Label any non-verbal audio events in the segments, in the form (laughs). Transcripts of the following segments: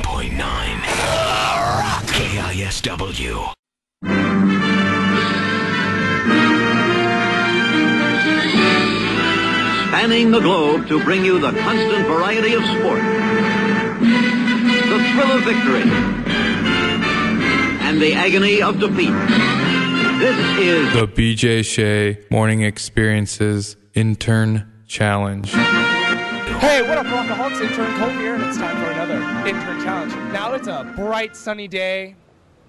99.9 KISW. Spanning the globe to bring you the constant variety of sport, the thrill of victory, and the agony of defeat. This is The BJ Shea Morning Experiences Intern Challenge. Hey, what up, Rockaholics? Intern Cole here, and it's time for another intern challenge. Now it's a bright, sunny day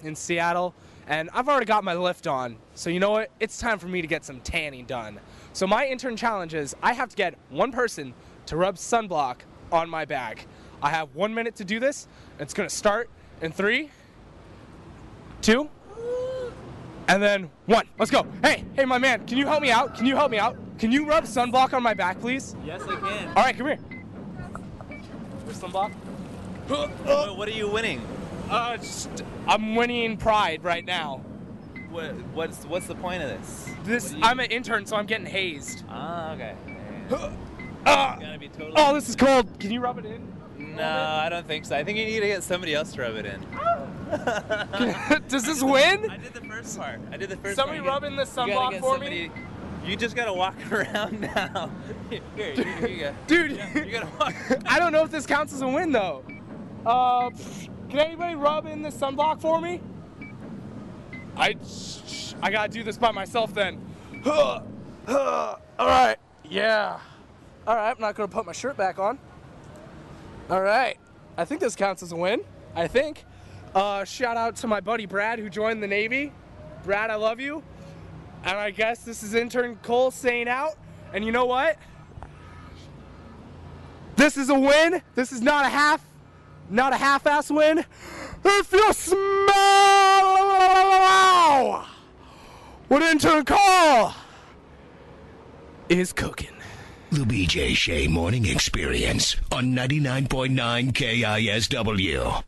in Seattle, and I've already got my lift on. So you know what? It's time for me to get some tanning done. So my intern challenge is I have to get one person to rub sunblock on my back. I have one minute to do this. It's gonna start in three, two, and then one. Let's go. Hey, hey, my man, can you help me out? Can you help me out? Can you rub sunblock on my back, please? Yes, I can. All right, come here. Where's sunblock? What, what are you winning? Uh, just, I'm winning pride right now. What, what's what's the point of this? This, I'm an intern, so I'm getting hazed. Ah, okay. Gotta be totally. oh, this is cold. Can you rub it in? No, I don't think so. I think you need to get somebody else to rub it in. (laughs) Does this win? I did the first part. I did the first Somebody part. rub in the sunblock for somebody- You just gotta walk (laughs) around now. Here, here, here you go. Dude, You gotta walk. (laughs) I don't know if this counts as a win though. Uh, can anybody rub in the sunblock for me? I, I gotta do this by myself then. (sighs) (sighs) All right, yeah. All right, I'm not gonna put my shirt back on. All right, I think this counts as a win. I think. Uh, shout out to my buddy Brad who joined the Navy. Brad, I love you. And I guess this is intern Cole saying out. And you know what? This is a win. This is not a half, not a half-ass win. If you smell what intern Cole is cooking. The BJ Shea Morning Experience on 99.9 KISW.